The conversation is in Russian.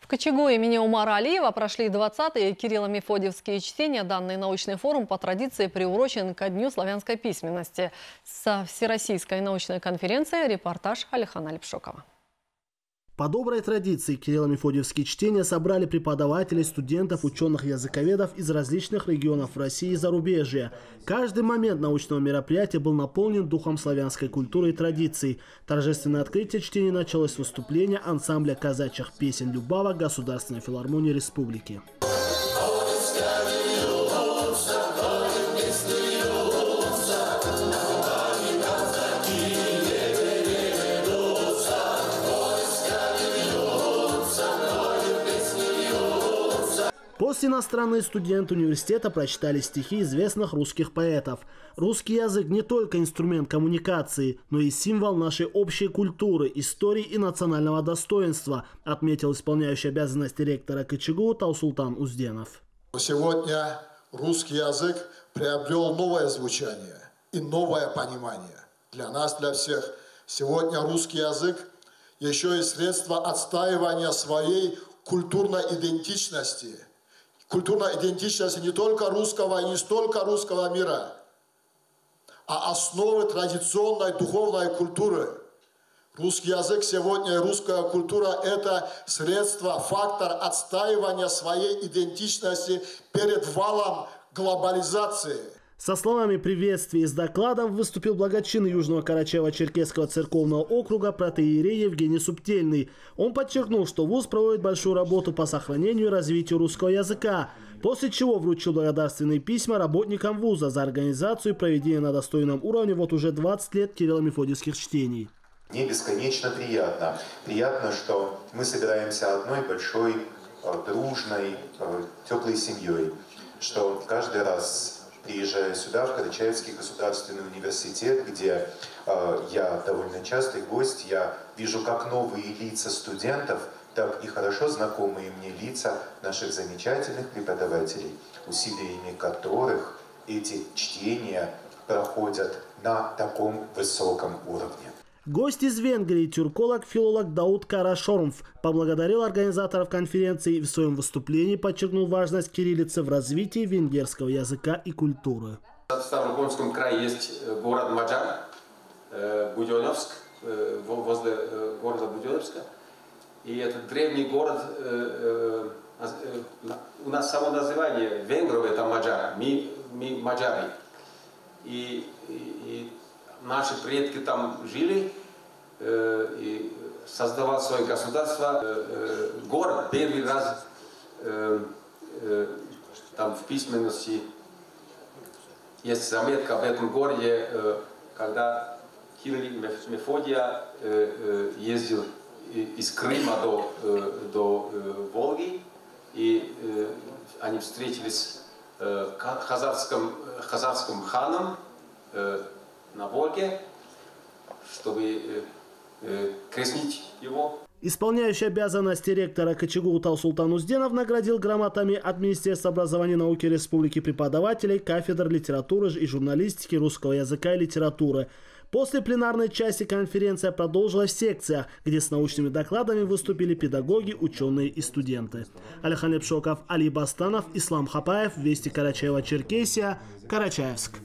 В Кочего имени Умара Алиева прошли 20-е Кирилло-Мефодиевские чтения. Данный научный форум по традиции приурочен ко Дню славянской письменности. Со Всероссийской научной конференции репортаж Алихана Лепшокова. По доброй традиции Кирилло-Мефодиевские чтения собрали преподавателей, студентов, ученых-языковедов из различных регионов России и зарубежья. Каждый момент научного мероприятия был наполнен духом славянской культуры и традиций. Торжественное открытие чтений началось с выступления ансамбля казачьих песен Любава Государственной филармонии республики. После иностранные студенты университета прочитали стихи известных русских поэтов. Русский язык не только инструмент коммуникации, но и символ нашей общей культуры, истории и национального достоинства, отметил исполняющий обязанности ректора КЧГУ Таусултан Узденов. Сегодня русский язык приобрел новое звучание и новое понимание. Для нас, для всех, сегодня русский язык еще и средство отстаивания своей культурной идентичности – культурная идентичность не только русского и не столько русского мира, а основы традиционной духовной культуры. Русский язык сегодня русская культура – это средство, фактор отстаивания своей идентичности перед валом глобализации – со словами приветствия из докладов выступил благочин Южного Карачаева-Черкесского церковного округа протеерей Евгений Субтельный. Он подчеркнул, что ВУЗ проводит большую работу по сохранению и развитию русского языка, после чего вручил благодарственные письма работникам ВУЗа за организацию и проведение на достойном уровне вот уже 20 лет Кирилло-Мефодиевских чтений. Мне бесконечно приятно. Приятно, что мы собираемся одной большой, э, дружной, э, теплой семьей, что каждый раз приезжая сюда, в Карачаевский государственный университет, где э, я довольно частый гость, я вижу как новые лица студентов, так и хорошо знакомые мне лица наших замечательных преподавателей, усилиями которых эти чтения проходят на таком высоком уровне. Гость из Венгрии, тюрколог-филолог Дауд Карашормф, поблагодарил организаторов конференции и в своем выступлении подчеркнул важность кириллицы в развитии венгерского языка и культуры. В Ставропольском крае есть э, город Маджар, э, Буденовск, э, возле города Буденовска. И этот древний город, у нас само название венгров это Маджар, мы, мы маджары. И, и, и наши предки там жили э, и создавал свое государство. Э, э, город первый раз э, э, там в письменности есть заметка об этом городе, э, когда Кирилл Мефодия э, э, ездил из Крыма до, э, до э, Волги, и э, они встретились э, хазарским, хазарским ханом, э, на Волге, чтобы э, э, крестить его. Исполняющий обязанности ректора КЧГУ Таусултан Узденов наградил грамотами от Министерства образования и науки Республики преподавателей кафедр литературы и журналистики русского языка и литературы. После пленарной части конференция продолжилась секция, где с научными докладами выступили педагоги, ученые и студенты. Алихан Лепшоков, Али Бастанов, Ислам Хапаев, Вести Карачаева-Черкесия, Карачаевск.